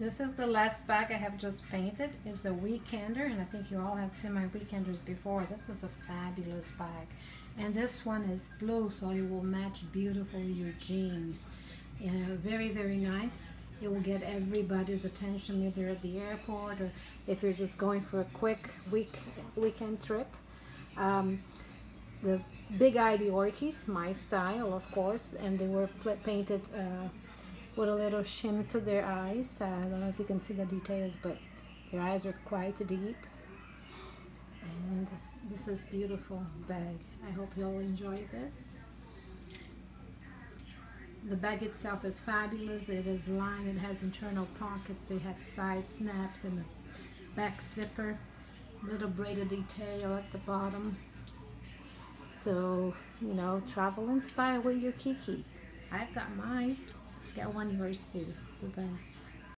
This is the last bag I have just painted. It's a weekender, and I think you all have seen my weekenders before. This is a fabulous bag. And this one is blue, so it will match beautiful your jeans. Very, very nice. It will get everybody's attention either at the airport or if you're just going for a quick week weekend trip. Um, the big eyed Yorkies, my style, of course, and they were painted uh, with a little shim to their eyes. I don't know if you can see the details, but their eyes are quite deep. And this is beautiful bag. I hope you'll enjoy this. The bag itself is fabulous. It is lined. It has internal pockets. They have side snaps and a back zipper. Little braided detail at the bottom. So, you know, travel in style with your Kiki. I've got mine. Get one yours too. Goodbye.